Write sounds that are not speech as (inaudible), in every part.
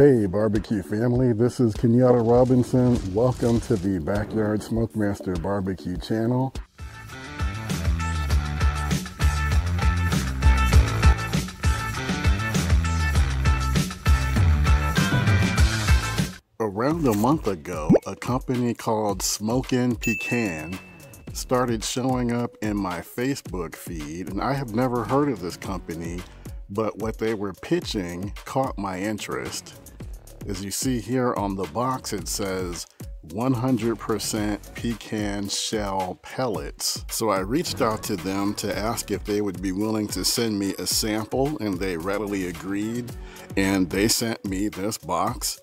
Hey barbecue family, this is Kenyatta Robinson. Welcome to the Backyard Smokemaster Barbecue channel. Around a month ago, a company called Smokin' Pecan started showing up in my Facebook feed, and I have never heard of this company, but what they were pitching caught my interest. As you see here on the box, it says 100% pecan shell pellets. So I reached out to them to ask if they would be willing to send me a sample, and they readily agreed. And they sent me this box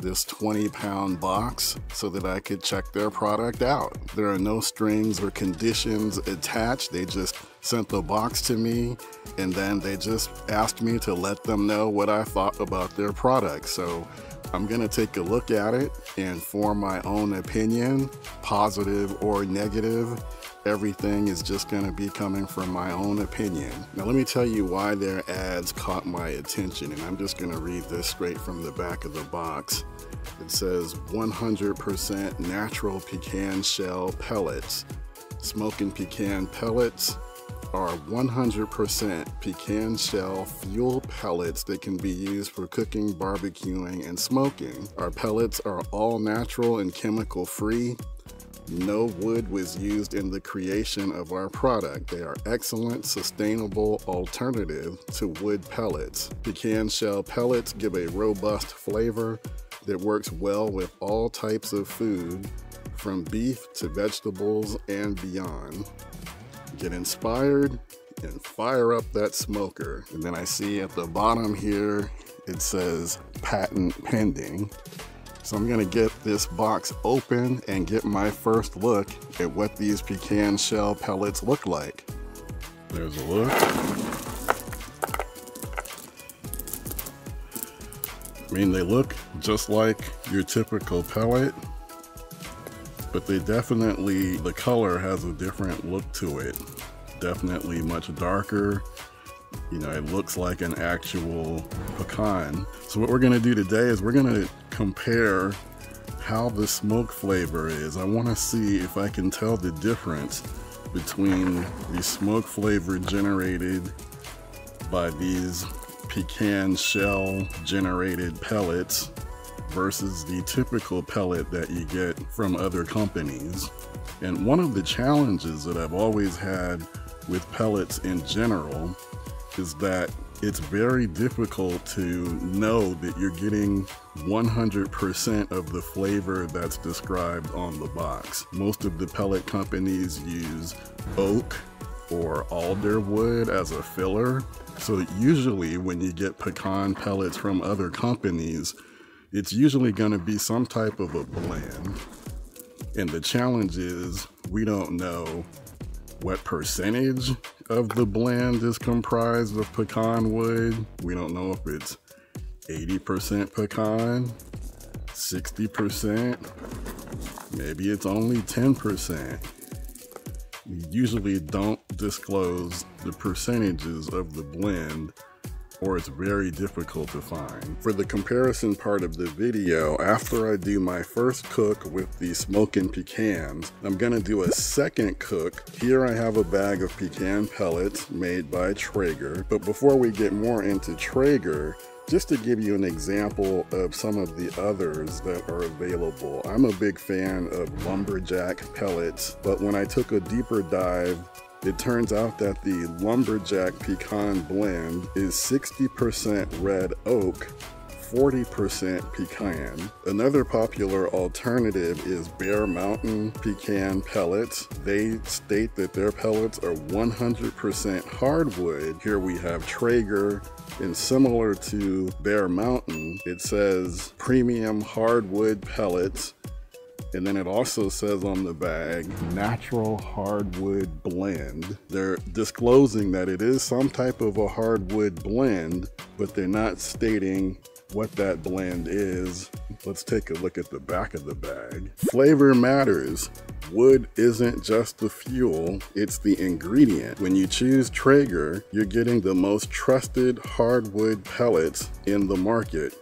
this 20 pound box so that I could check their product out. There are no strings or conditions attached. They just sent the box to me and then they just asked me to let them know what I thought about their product. So I'm gonna take a look at it and form my own opinion, positive or negative everything is just going to be coming from my own opinion. Now, let me tell you why their ads caught my attention, and I'm just going to read this straight from the back of the box. It says 100% natural pecan shell pellets. Smoking pecan pellets are 100% pecan shell fuel pellets that can be used for cooking, barbecuing, and smoking. Our pellets are all natural and chemical free no wood was used in the creation of our product. They are excellent, sustainable alternative to wood pellets. Pecan shell pellets give a robust flavor that works well with all types of food, from beef to vegetables and beyond. Get inspired and fire up that smoker. And then I see at the bottom here, it says patent pending. So I'm gonna get this box open and get my first look at what these pecan shell pellets look like. There's a look. I mean, they look just like your typical pellet, but they definitely, the color has a different look to it. Definitely much darker. You know, it looks like an actual pecan. So what we're gonna do today is we're gonna compare how the smoke flavor is. I want to see if I can tell the difference between the smoke flavor generated by these pecan shell generated pellets versus the typical pellet that you get from other companies. And one of the challenges that I've always had with pellets in general is that it's very difficult to know that you're getting 100% of the flavor that's described on the box. Most of the pellet companies use oak or alder wood as a filler. So usually when you get pecan pellets from other companies, it's usually going to be some type of a blend. And the challenge is we don't know what percentage of the blend is comprised of pecan wood. We don't know if it's 80% pecan, 60%, maybe it's only 10%. We usually don't disclose the percentages of the blend or it's very difficult to find. For the comparison part of the video, after I do my first cook with the smoking pecans, I'm gonna do a second cook. Here I have a bag of pecan pellets made by Traeger, but before we get more into Traeger, just to give you an example of some of the others that are available, I'm a big fan of Lumberjack pellets, but when I took a deeper dive it turns out that the Lumberjack Pecan blend is 60% red oak, 40% pecan. Another popular alternative is Bear Mountain pecan pellets. They state that their pellets are 100% hardwood. Here we have Traeger, and similar to Bear Mountain, it says premium hardwood pellets and then it also says on the bag, natural hardwood blend. They're disclosing that it is some type of a hardwood blend, but they're not stating what that blend is. Let's take a look at the back of the bag. Flavor matters. Wood isn't just the fuel, it's the ingredient. When you choose Traeger, you're getting the most trusted hardwood pellets in the market.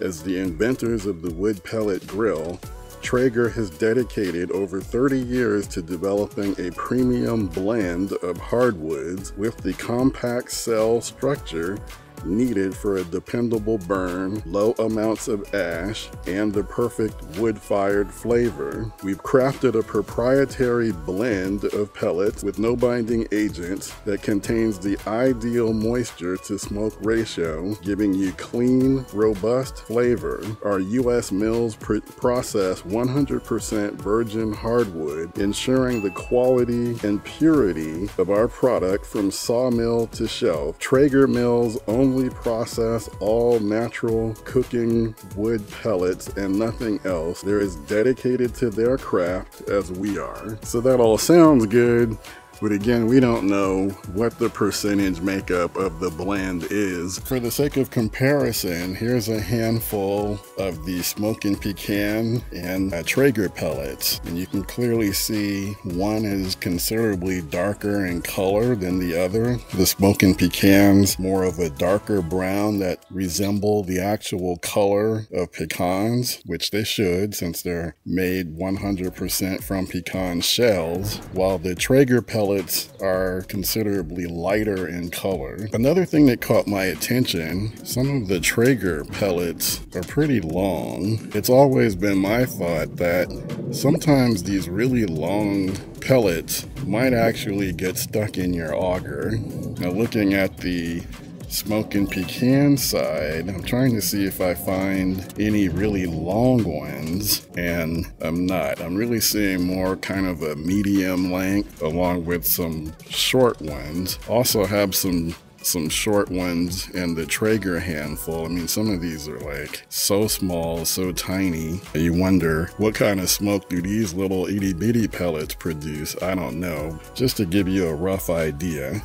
As the inventors of the wood pellet grill, Traeger has dedicated over 30 years to developing a premium blend of hardwoods with the compact cell structure needed for a dependable burn, low amounts of ash, and the perfect wood-fired flavor. We've crafted a proprietary blend of pellets with no binding agents that contains the ideal moisture to smoke ratio, giving you clean, robust flavor. Our U.S. mills pr process 100% virgin hardwood, ensuring the quality and purity of our product from sawmill to shelf. Traeger Mills only only process all natural cooking wood pellets and nothing else. They're as dedicated to their craft as we are. So that all sounds good. But again, we don't know what the percentage makeup of the blend is. For the sake of comparison, here's a handful of the smoking Pecan and Traeger pellets. And you can clearly see one is considerably darker in color than the other. The smoking Pecans, more of a darker brown that resemble the actual color of pecans, which they should since they're made 100% from pecan shells, while the Traeger pellets pellets are considerably lighter in color. Another thing that caught my attention, some of the Traeger pellets are pretty long. It's always been my thought that sometimes these really long pellets might actually get stuck in your auger. Now looking at the Smokin' Pecan side, I'm trying to see if I find any really long ones, and I'm not. I'm really seeing more kind of a medium length along with some short ones. Also have some some short ones and the Traeger handful. I mean, some of these are like so small, so tiny. You wonder what kind of smoke do these little itty bitty pellets produce? I don't know. Just to give you a rough idea.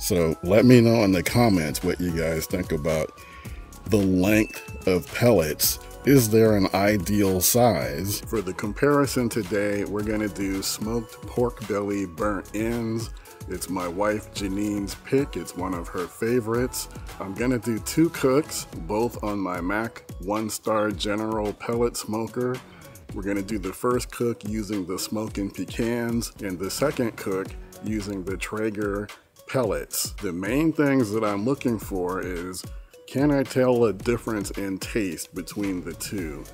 So let me know in the comments what you guys think about the length of pellets. Is there an ideal size? For the comparison today, we're gonna do smoked pork belly burnt ends. It's my wife Janine's pick. It's one of her favorites. I'm gonna do two cooks, both on my MAK One Star General pellet smoker. We're gonna do the first cook using the Smokin' Pecans and the second cook using the Traeger pellets. The main things that I'm looking for is, can I tell a difference in taste between the two?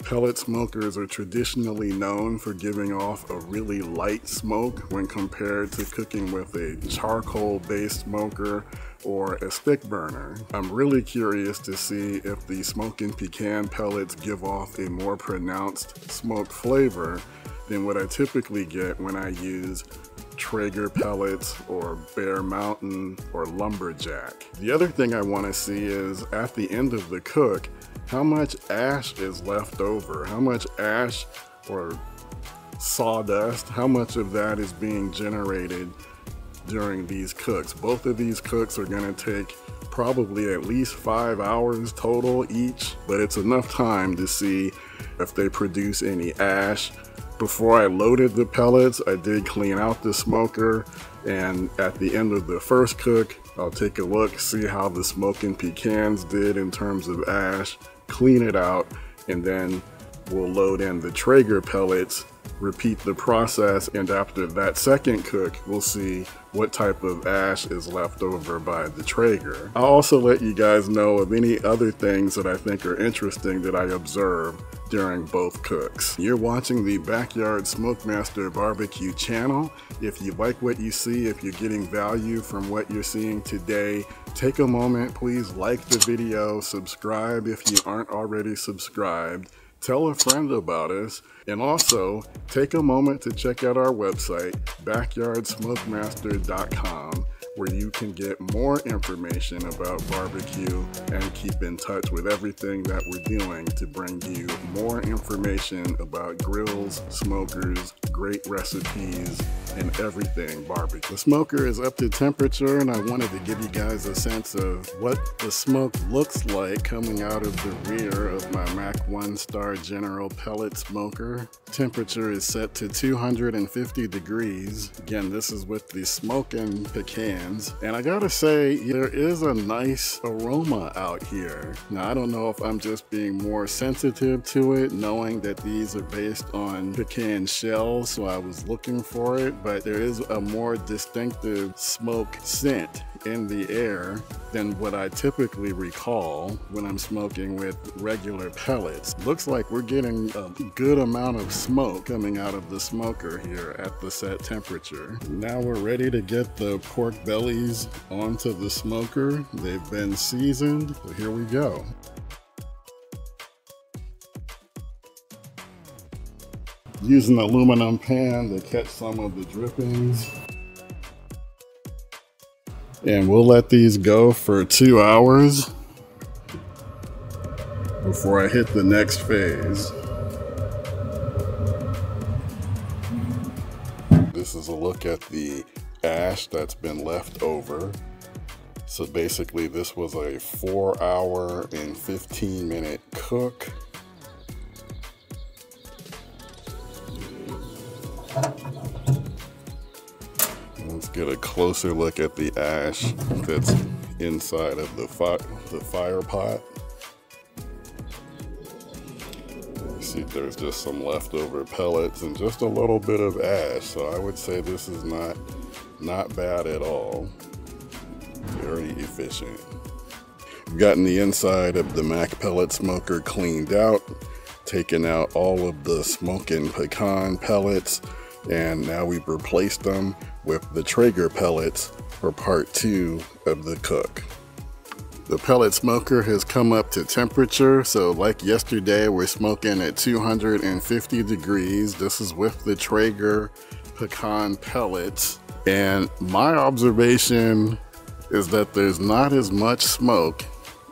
Pellet smokers are traditionally known for giving off a really light smoke when compared to cooking with a charcoal-based smoker or a stick burner. I'm really curious to see if the smoking Pecan pellets give off a more pronounced smoke flavor than what I typically get when I use Traeger Pellet or Bear Mountain or Lumberjack. The other thing I want to see is at the end of the cook, how much ash is left over? How much ash or sawdust, how much of that is being generated during these cooks? Both of these cooks are going to take probably at least five hours total each, but it's enough time to see if they produce any ash before I loaded the pellets, I did clean out the smoker and at the end of the first cook, I'll take a look, see how the smoking Pecans did in terms of ash, clean it out, and then we'll load in the Traeger pellets, repeat the process, and after that second cook, we'll see what type of ash is left over by the Traeger. I'll also let you guys know of any other things that I think are interesting that I observe during both cooks. You're watching the Backyard Smokemaster Barbecue channel. If you like what you see, if you're getting value from what you're seeing today, take a moment, please like the video, subscribe if you aren't already subscribed, tell a friend about us, and also take a moment to check out our website, backyardsmokemaster.com where you can get more information about barbecue and keep in touch with everything that we're doing to bring you more information about grills, smokers, great recipes, and everything barbecue. The smoker is up to temperature and I wanted to give you guys a sense of what the smoke looks like coming out of the rear of my MAK One Star General pellet smoker. Temperature is set to 250 degrees. Again, this is with the smoking Pecan And I gotta say, there is a nice aroma out here. Now, I don't know if I'm just being more sensitive to it, knowing that these are based on pecan shells, so I was looking for it, but there is a more distinctive smoke scent in the air than what I typically recall when I'm smoking with regular pellets. Looks like we're getting a good amount of smoke coming out of the smoker here at the set temperature. Now we're ready to get the pork bellies onto the smoker. They've been seasoned, so here we go. Using aluminum pan to catch some of the drippings. And we'll let these go for two hours before I hit the next phase. This is a look at the ash that's been left over. So basically this was a four hour and 15 minute cook. Get a closer look at the ash that's inside of the, fi the fire pot. You see there's just some leftover pellets and just a little bit of ash. So I would say this is not, not bad at all. Very efficient. I've gotten the inside of the MAK pellet smoker cleaned out, taken out all of the smoking pecan pellets, and now we've replaced them with the Traeger pellets for part two of the cook. The pellet smoker has come up to temperature, so like yesterday, we're smoking at 250 degrees. This is with the Traeger pecan pellets. And my observation is that there's not as much smoke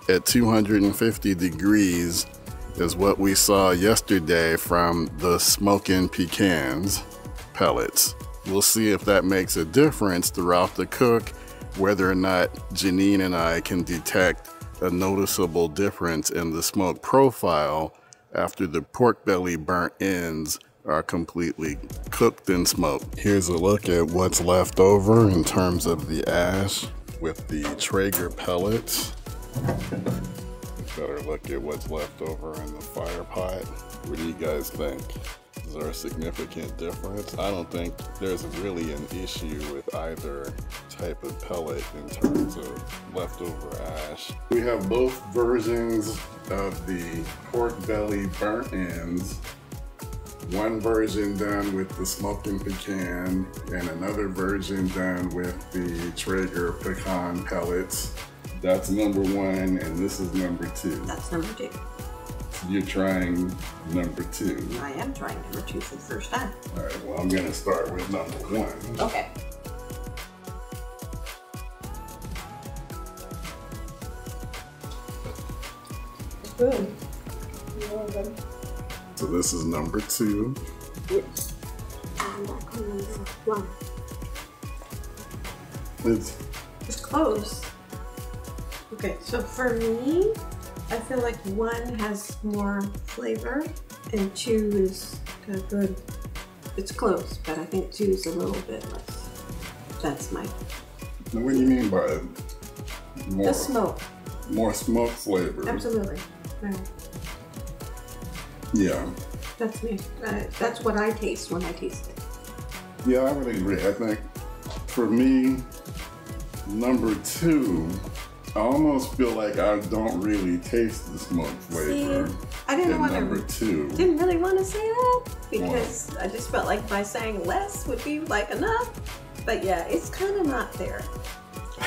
at 250 degrees as what we saw yesterday from the smoking pecans pellets. We'll see if that makes a difference throughout the cook, whether or not Janine and I can detect a noticeable difference in the smoke profile after the pork belly burnt ends are completely cooked and smoked. Here's a look at what's left over in terms of the ash with the Traeger pellets. Better look at what's left over in the fire pot. What do you guys think? Is there a significant difference? I don't think there's really an issue with either type of pellet in terms of leftover ash. We have both versions of the pork belly burnt ends. One version done with the smoking pecan and another version done with the Traeger pecan pellets. That's number one and this is number two. That's number two. You're trying number two. I am trying number two for the first time. All right, well, I'm gonna start with number one. Okay. Good. So this is number two. Yes. And back on number one. It's It's close. Okay, so for me, I feel like one has more flavor and two is kind of good. It's close, but I think two is a little bit less. That's my what do you mean by more the smoke. more smoke flavor? Absolutely. Right. Yeah, That's me. Uh, that's what I taste when I taste it. yeah, I would agree. I think for me, number two, I almost feel like I don't really taste the smoke flavor See, I didn't want number to. two. Didn't really want to say that because I just felt like by saying less would be like enough. But yeah, it's kind of not there.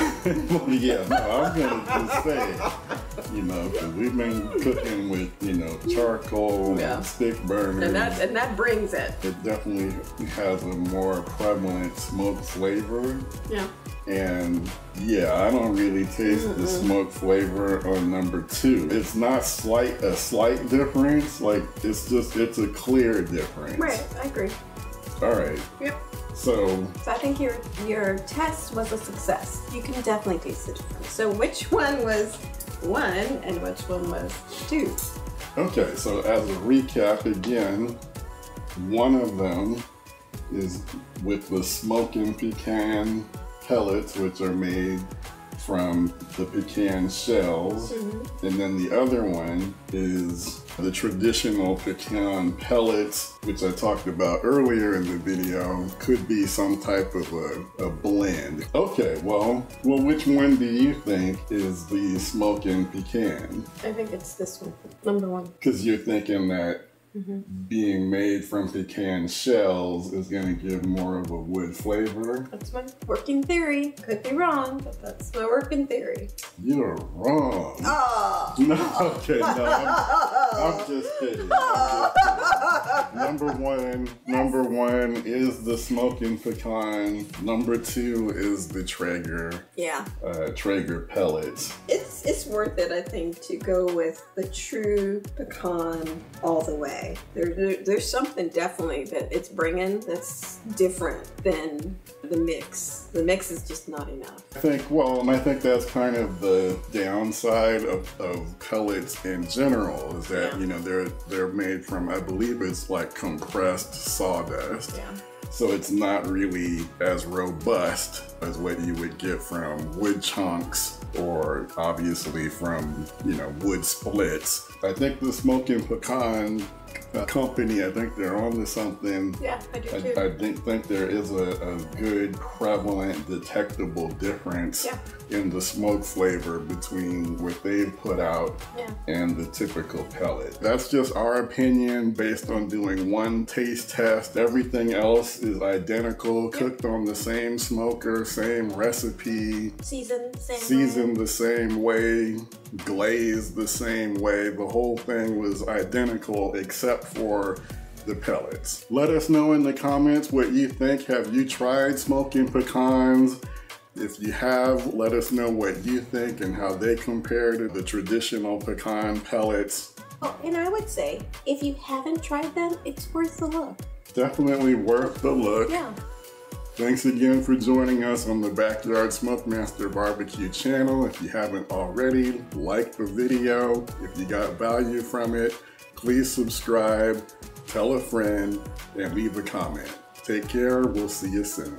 (laughs) well, yeah, no, I was gonna just say, you know, because we've been cooking with, you know, charcoal Yeah. and stick burners. And that and that brings it. it definitely has a more prevalent smoke flavor. Yeah. And yeah, I don't really taste the smoke flavor on number two. It's not slight a slight difference, like it's just it's a clear difference. Right. I agree. All right. Yep. So So I think your your test was a success. You can definitely taste the difference. So which one was one and which one was two? okay, so as a recap again, one of them is with the smoking pecan pellets, which are made from the pecan shells. Mm-hmm. And then the other one is the traditional pecan pellets, which I talked about earlier in the video, could be some type of a, a blend. Okay, well, well, which one do you think is the smoking pecan? I think it's this one, number one. Because you're thinking that Mm-hmm. being made from pecan shells is going to give more of a wood flavor. That's my working theory. Could be wrong, but that's my working theory. You're wrong. Oh! No, okay, no, I'm, (laughs) I'm (laughs) just kidding. I'm just kidding. Number one, number one is the smoking pecan. Number two is the Traeger, Yeah, uh, Traeger pellets. it's it's worth it, I think, to go with the true pecan all the way. There, there, there's something definitely that it's bringing that's different than the mix. The mix is just not enough. I think, well, and I think that's kind of the downside of, of pellets in general is that Yeah. you know they're they're made from I believe it's like compressed sawdust. Yeah. So it's not really as robust as what you would get from wood chunks or obviously from, you know, wood splits. I think the Smoking Pecan uh, company, I think they're on to something. Yeah, I do too. I, I think, think there is a, a good, prevalent, detectable difference Yeah. in the smoke flavor between what they've put out yeah. and the typical pellet. That's just our opinion based on doing one taste test. Everything else is identical, cooked on the same smoker, same recipe, Season, same. seasoned the same way, glazed the same way. The whole thing was identical except for the pellets. Let us know in the comments what you think. Have you tried smoking pecans? If you have, let us know what you think and how they compare to the traditional pecan pellets. Oh, and I would say, if you haven't tried them, it's worth the look. Definitely worth the look. Yeah. Thanks again for joining us on the Backyard Smokemaster Barbecue channel. If you haven't already, like the video. If you got value from it, please subscribe, tell a friend, and leave a comment. Take care. We'll see you soon.